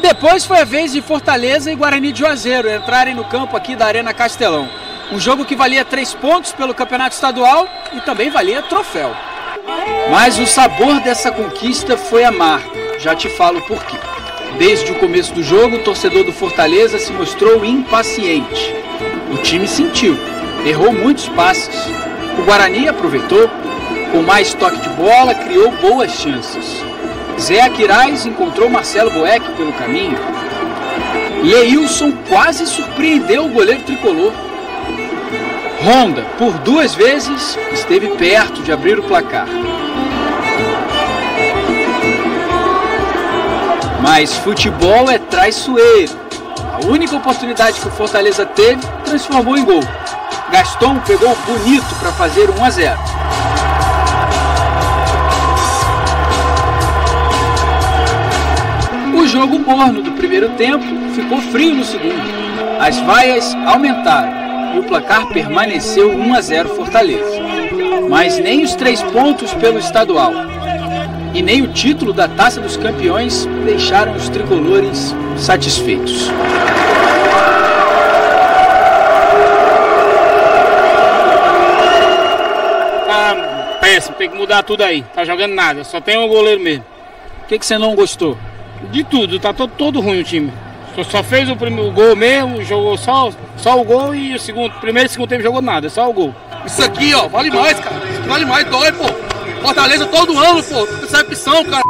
Depois foi a vez de Fortaleza e Guarani de Juazeiro entrarem no campo aqui da Arena Castelão. Um jogo que valia três pontos pelo campeonato estadual e também valia troféu. Mas o sabor dessa conquista foi amargo, já te falo por quê. Desde o começo do jogo, o torcedor do Fortaleza se mostrou impaciente. O time sentiu, errou muitos passes. O Guarani aproveitou, com mais toque de bola, criou boas chances. Zé Aquiraz encontrou Marcelo Boeck pelo caminho. Leilson quase surpreendeu o goleiro tricolor. Honda, por duas vezes, esteve perto de abrir o placar. Mas futebol é traiçoeiro. A única oportunidade que o Fortaleza teve transformou em gol. Gaston pegou bonito para fazer 1 a 0. Jogo morno do primeiro tempo ficou frio no segundo. As vaias aumentaram e o placar permaneceu 1 a 0 Fortaleza. Mas nem os três pontos pelo estadual e nem o título da Taça dos Campeões deixaram os tricolores satisfeitos. Tá péssimo, tem que mudar tudo aí. Tá jogando nada, só tem um goleiro mesmo. O que, que você não gostou? De tudo, tá todo, todo ruim o time. Só, só fez o primeiro gol mesmo, jogou só, só o gol e o segundo, primeiro e segundo tempo jogou nada, só o gol. Isso aqui, ó, vale mais, cara. Isso aqui vale mais, dói, pô. Fortaleza todo ano, pô. Decepção, cara.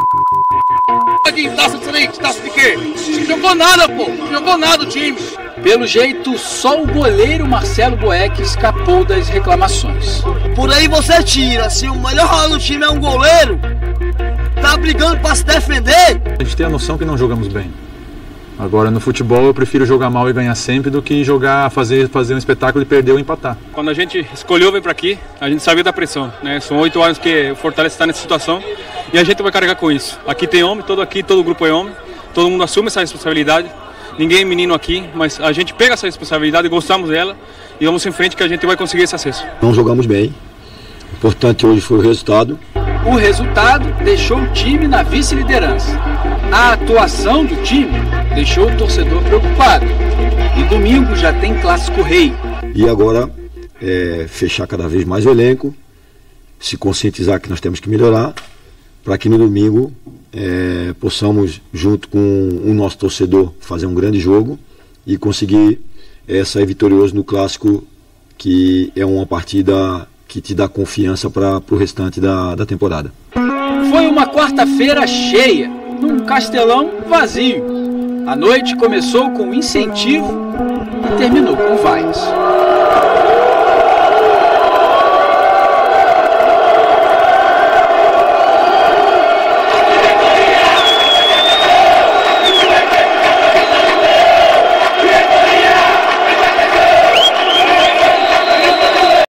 De taça de taça de quê? Não jogou nada, pô. Não jogou nada o time. Pelo jeito, só o goleiro Marcelo Boeck escapou das reclamações. Por aí você tira. Se o melhor do time é um goleiro, tá brigando para se defender. A gente tem a noção que não jogamos bem. Agora no futebol eu prefiro jogar mal e ganhar sempre do que jogar, fazer, fazer um espetáculo e perder ou empatar. Quando a gente escolheu vir para aqui, a gente sabia da pressão. Né? São oito anos que o Fortaleza está nessa situação e a gente vai carregar com isso. Aqui tem homem, todo aqui, todo grupo é homem, todo mundo assume essa responsabilidade. Ninguém é menino aqui, mas a gente pega essa responsabilidade, gostamos dela e vamos em frente que a gente vai conseguir esse acesso. Não jogamos bem. O importante hoje foi o resultado. O resultado deixou o time na vice-liderança. A atuação do time deixou o torcedor preocupado. E domingo já tem clássico rei. E agora é, fechar cada vez mais o elenco, se conscientizar que nós temos que melhorar, para que no domingo é, possamos, junto com o nosso torcedor, fazer um grande jogo e conseguir é, sair vitorioso no clássico, que é uma partida que te dá confiança para o restante da, da temporada. Foi uma quarta-feira cheia, num castelão vazio. A noite começou com incentivo e terminou com vaias.